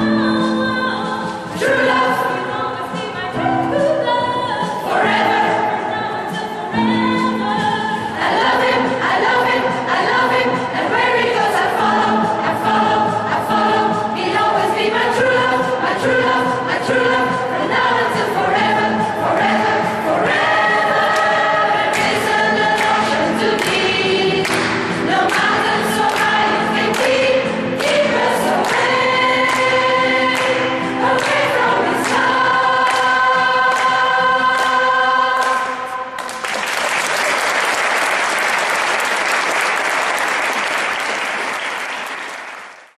Oh.